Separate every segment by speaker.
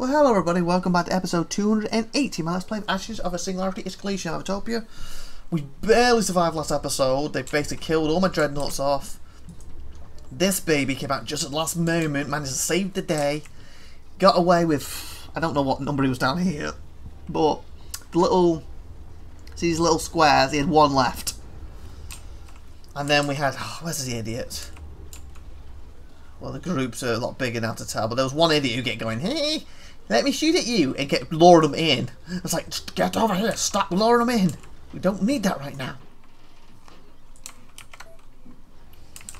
Speaker 1: Well, hello everybody, welcome back to episode 280. My Let's Play Ashes of a Singularity Escalation Ivatopia. We barely survived last episode. They basically killed all my dreadnoughts off. This baby came out just at the last moment, managed to save the day. Got away with, I don't know what number he was down here, but the little, see these little squares, he had one left. And then we had, oh, where's the idiot? Well, the groups are a lot bigger now to tell, but there was one idiot who get going, hey, let me shoot at you, and get lure them in. It's like, get over here, stop luring them in. We don't need that right now.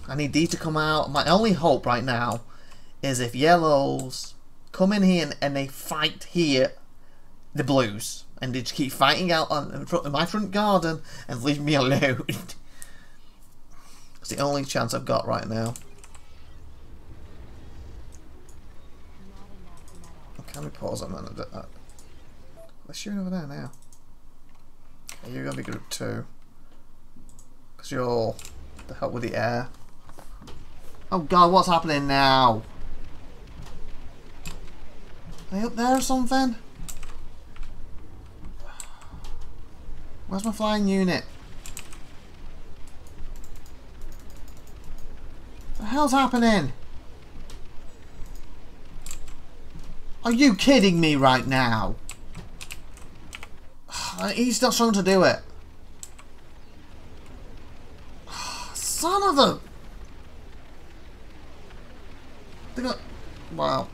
Speaker 1: I need these to come out. My only hope right now is if yellows come in here and, and they fight here, the blues, and they just keep fighting out on in front of my front garden and leave me alone. it's the only chance I've got right now. Can we pause a minute? Uh, Let's shoot over there now. You're gonna be group two. Because you're the help with the air. Oh god, what's happening now? Are they up there or something? Where's my flying unit? What The hell's happening? Are you kidding me right now? He's not trying to do it. Son of a... They got... Wow.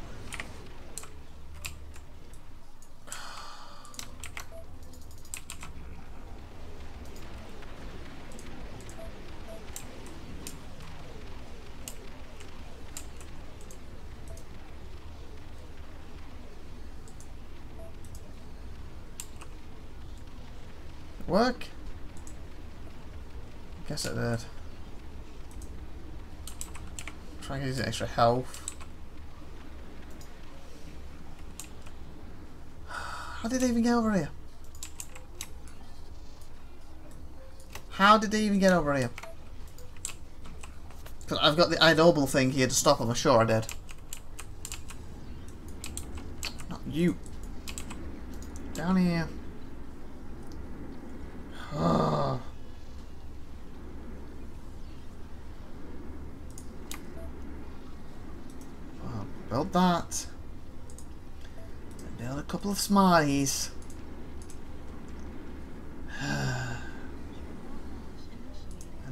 Speaker 1: Work? Guess it did. Try and use extra health. How did they even get over here? How did they even get over here? Cause I've got the iNoble thing here to stop them, I'm sure I did. Not you. Down here. Well, build that. Build a couple of smarties. and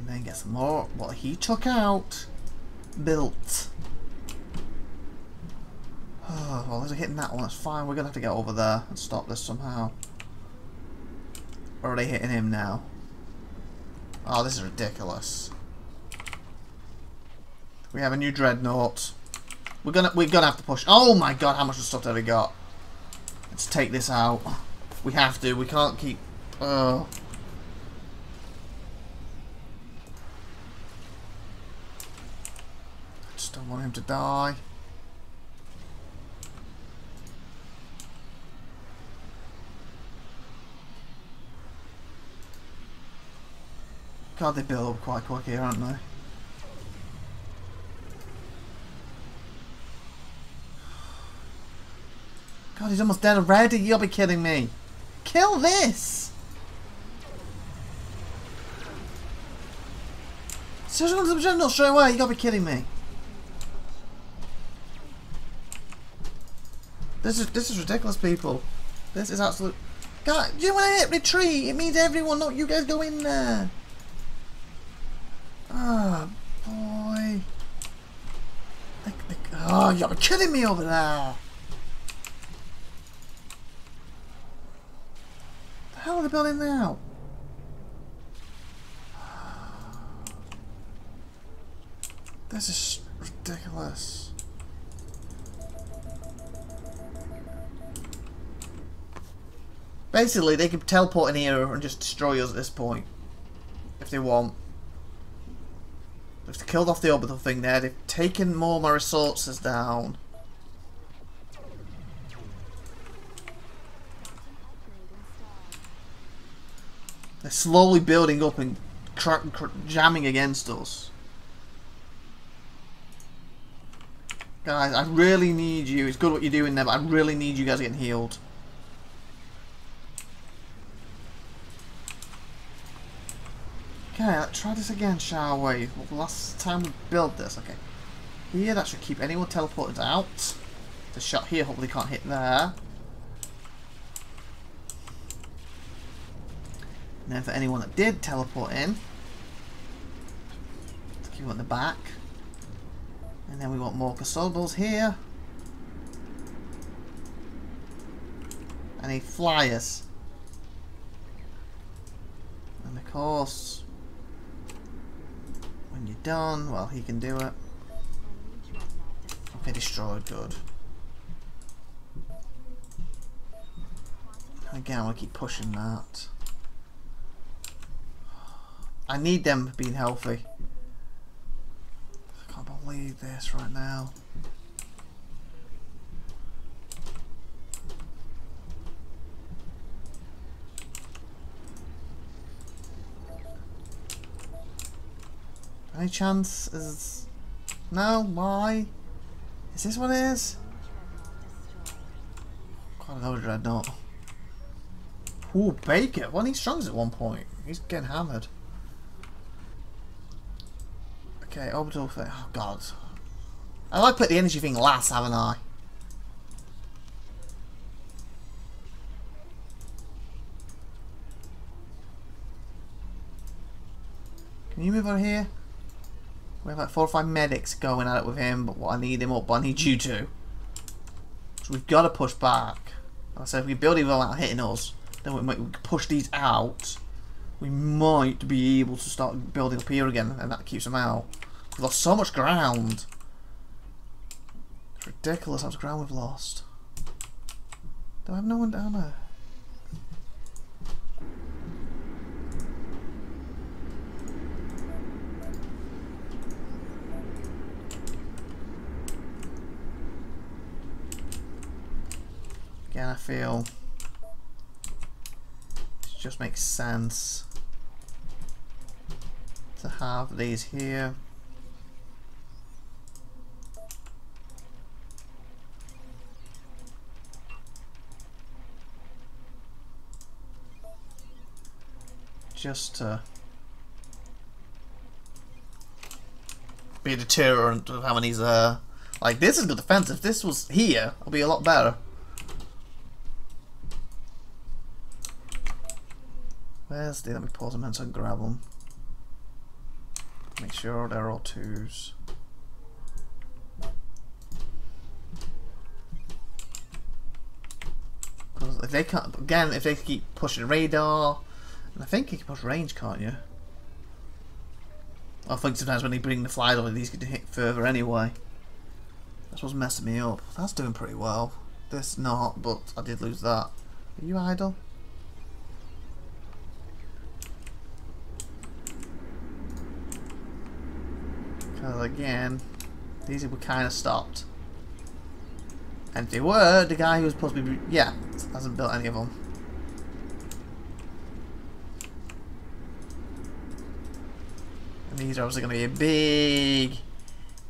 Speaker 1: then get some more what he took out built. Oh, well, they're hitting that one. That's fine. We're going to have to get over there and stop this somehow. Or are they hitting him now? Oh, this is ridiculous. We have a new dreadnought. We're gonna we're gonna have to push. Oh my god, how much stuff have we got? Let's take this out. We have to. We can't keep. Oh. I just don't want him to die. God, they build up quite quick here, aren't they? God, he's almost dead already. You'll be kidding me. Kill this! Seriously, general straight away. You gotta be kidding me. This is this is ridiculous, people. This is absolute. God, do you want to hit retreat, it means everyone, not you guys, go in there. Oh, boy. Oh, you're kidding me over there. The hell are they building now? This is ridiculous. Basically, they can teleport in here and just destroy us at this point. If they want. Killed off the orbital thing there. They've taken more of my resources down. They're slowly building up and jamming against us. Guys, I really need you. It's good what you're doing there, but I really need you guys getting healed. Okay, let's try this again, shall we? Last time we built this, okay. Here, that should keep anyone teleported out. The shot here hopefully can't hit there. And then for anyone that did teleport in, keep in the back. And then we want more Casobos here. Any flyers. And of course, when you're done, well, he can do it. Okay, destroyed, good. Again, I'll keep pushing that. I need them being healthy. I can't believe this right now. Any chance is... No? Why? Is this what it is? Quite another dreadnought. Ooh, Baker! Well, he's strong at one point. He's getting hammered. Okay, orbital thing. Oh, God. I like put the energy thing last, haven't I? Can you move over here? We have like four or five medics going at it with him, but I need him up, I need you to. So we've got to push back. Said, if we build him without hitting us, then we might push these out. We might be able to start building up here again, and that keeps them out. We've lost so much ground. It's ridiculous how much ground we've lost. Do I have no one down there? Feel it just makes sense to have these here. Just to be a deterrent of how many's there. Uh, like, this is good defense. If this was here, it'll be a lot better. Let me pause a minute so I can grab them. Make sure they're all twos. Because if they can't, again, if they keep pushing radar, and I think you can push range, can't you? I think sometimes when they bring the flies over, these to hit further anyway. That's what's messing me up. That's doing pretty well. This not, but I did lose that. Are you idle? Because again, these were kind of stopped. And they were, the guy who was supposed to be... Yeah, hasn't built any of them. And these are obviously going to be a big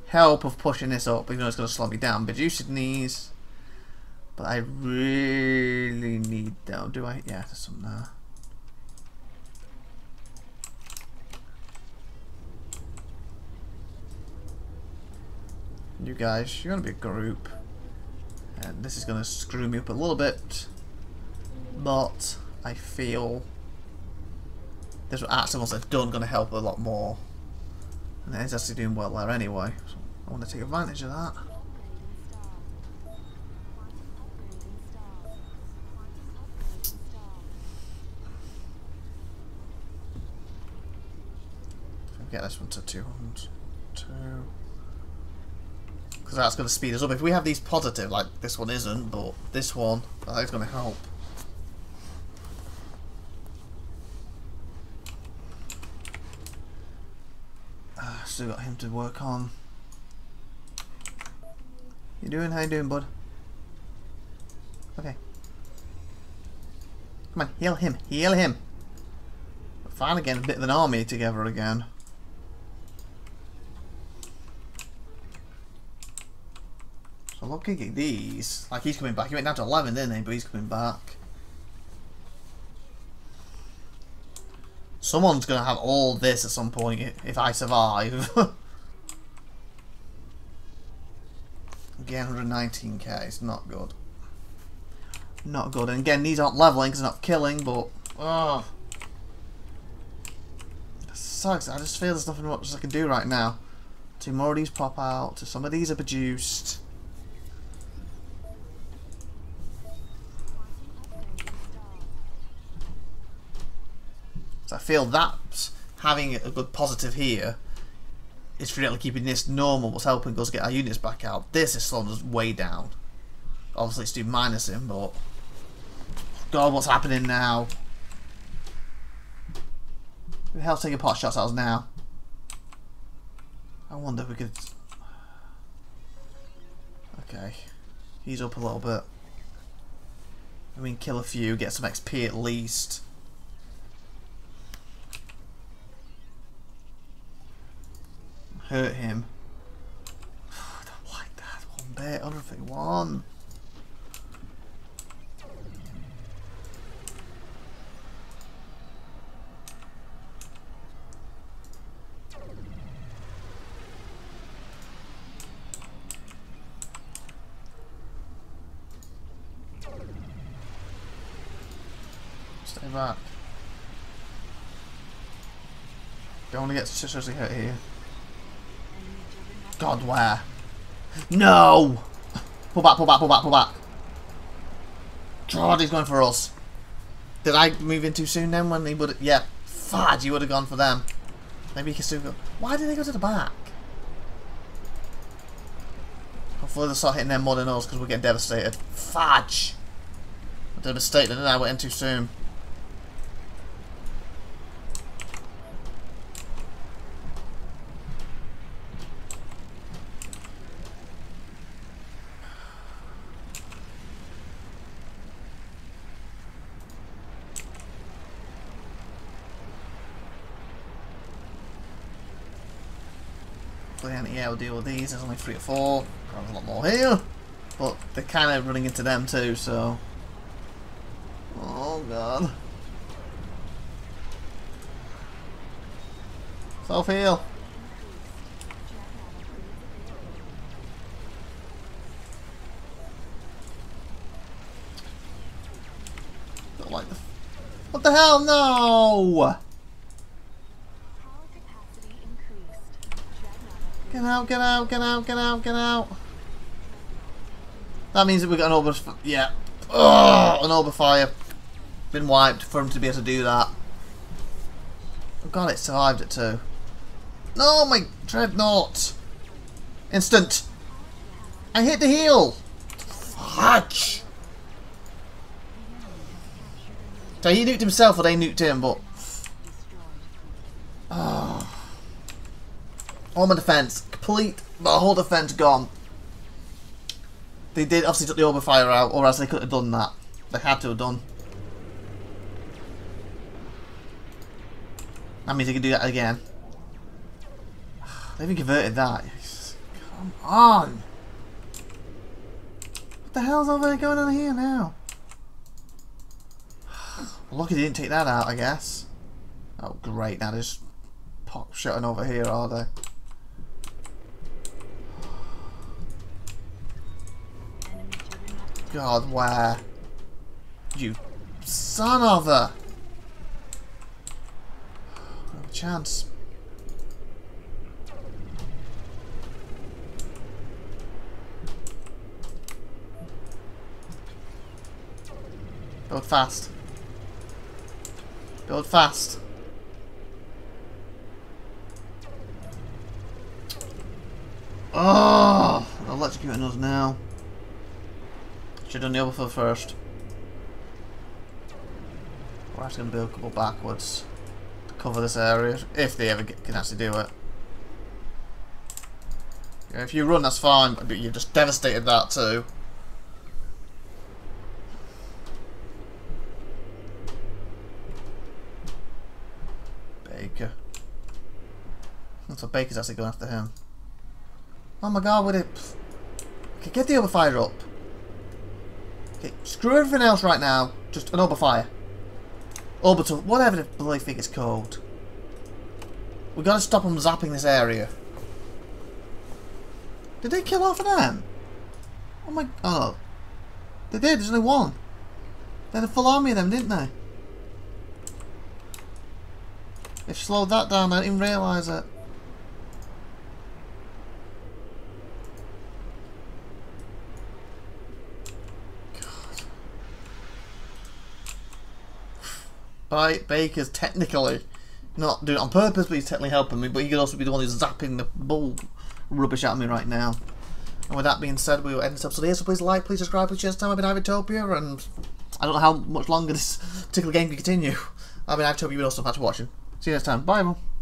Speaker 1: help of pushing this up, even though it's going to slow me down. But you should these. But I really need them. Do I? Yeah, there's some there. You guys, you're to be a group. And this is going to screw me up a little bit. But I feel this actually once I've done going to help a lot more. And it is actually doing well there anyway. So I want to take advantage of that. Get this one to 200. Two because that's going to speed us up. If we have these positive, like this one isn't, but this one, I think it's going to help. Uh, still got him to work on. You doing? How you doing, bud? Okay. Come on, heal him, heal him. We're finally getting a bit of an army together again. I'm looking at these. Like he's coming back. He went down to 11, didn't he? But he's coming back. Someone's going to have all this at some point if I survive. Again, 119k. It's not good. Not good. And again, these aren't leveling because they're not killing, but... Oh. sucks. I just feel there's nothing much I can do right now. Two more of these pop out. Some of these are produced. So I feel that having a good positive here is really keeping this normal, what's helping us get our units back out. This is slowing us way down. Obviously it's doing minus him, but God, what's happening now? Who the hell's taking pot shots at us now? I wonder if we could... Okay. He's up a little bit. I mean, kill a few, get some XP at least. Hurt him. I don't like that one bit. 151. Stay back. Don't want to get seriously hurt here. God, where? No! Pull back, pull back, pull back, pull back. God, he's going for us. Did I move in too soon then when he would Yeah. Fudge, he would have gone for them. Maybe he can still go. Why did they go to the back? Hopefully they'll start hitting them more than us because we're getting devastated. Fudge! I did a mistake, didn't I? I went in too soon. We'll deal with these. There's only three or four. There's a lot more here. But they're kind of running into them too, so... Oh, God. Self-heal. Don't like the... What the hell? No! Get out, get out, get out, get out, get out. That means that we've got an orb Yeah. An orb fire. Been wiped for him to be able to do that. Oh god, it survived it too. No, my dreadnought. Instant. I hit the heel. Fudge. So he nuked himself or they nuked him, but... Oh. All my defence. Complete. The whole defence gone. They did obviously took the overfire out, or else they could have done that. They had to have done. That means they can do that again. They even converted that. Come on! What the hell's over there going on here now? Lucky they didn't take that out, I guess. Oh, great. Now there's pop shutting over here, are they? God, where? You son of a... Chance. Build fast. Build fast. Oh, i'll electrocuting us now. Should have done the overfill first. We're actually going to build a couple backwards to cover this area, if they ever get, can actually do it. Yeah, if you run, that's fine, but you've just devastated that too. Baker. So Baker's actually going after him. Oh my god, would it... Okay, get the other fire up. Okay, screw everything else right now. Just an fire. Orbital, whatever the bloody thing it's called. We gotta stop them zapping this area. Did they kill off of them? Oh my... Oh. They did, there's only one. They had a full army of them, didn't they? They slowed that down, I didn't realise it. God. Baker's technically not doing it on purpose, but he's technically helping me. But he could also be the one who's zapping the bull rubbish at me right now. And with that being said, we will end this episode here. So please like, please subscribe, please share this time. I've been Ivatopia, and I don't know how much longer this particular game can continue. I've been Ivatopia, but also thanks for watching. See you next time. Bye, everyone.